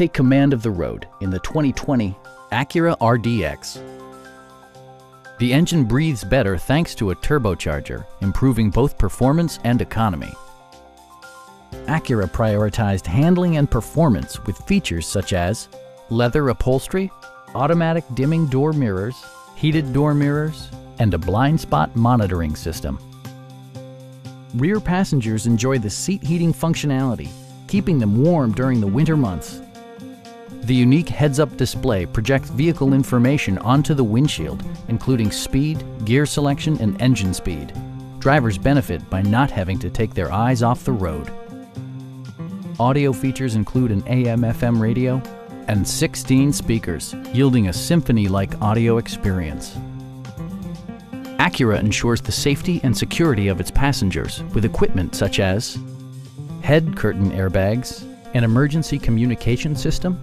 take command of the road in the 2020 Acura RDX. The engine breathes better thanks to a turbocharger, improving both performance and economy. Acura prioritized handling and performance with features such as leather upholstery, automatic dimming door mirrors, heated door mirrors, and a blind spot monitoring system. Rear passengers enjoy the seat heating functionality, keeping them warm during the winter months. The unique heads-up display projects vehicle information onto the windshield, including speed, gear selection, and engine speed. Drivers benefit by not having to take their eyes off the road. Audio features include an AM-FM radio and 16 speakers, yielding a symphony-like audio experience. Acura ensures the safety and security of its passengers with equipment such as head curtain airbags, an emergency communication system,